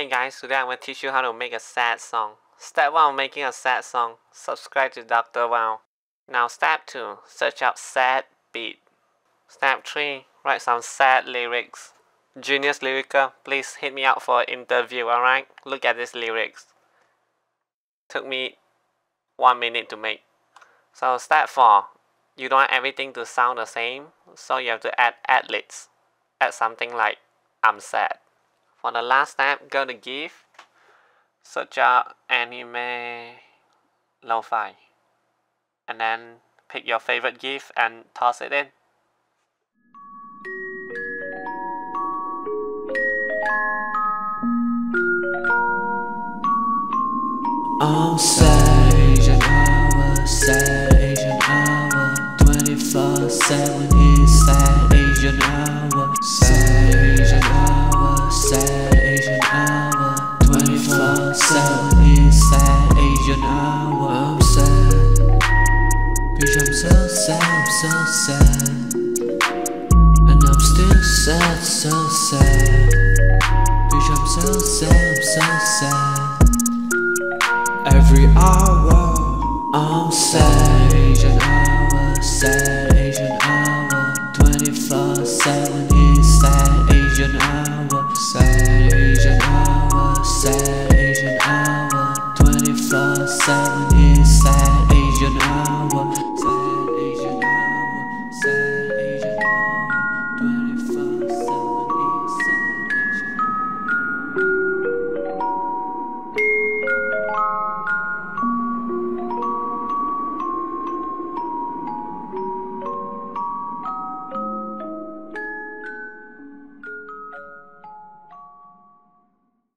Hey guys, today I'm going to teach you how to make a sad song. Step 1 of making a sad song. Subscribe to Dr. Wild. Now step 2, search up sad beat. Step 3, write some sad lyrics. Genius Lyrica, please hit me up for an interview, alright? Look at these lyrics. Took me 1 minute to make. So step 4, you don't want everything to sound the same, so you have to add ad-libs. Add something like, I'm sad. For the last step, go to Giphy, search out anime lo-fi, and then pick your favorite GIF and toss it in. On sad Asian hour, sad Asian hour, 24 7 now I'm sad. Bitch I'm so sad, I'm so sad. And I'm still sad, so sad. Bitch I'm so sad, I'm so sad. Every hour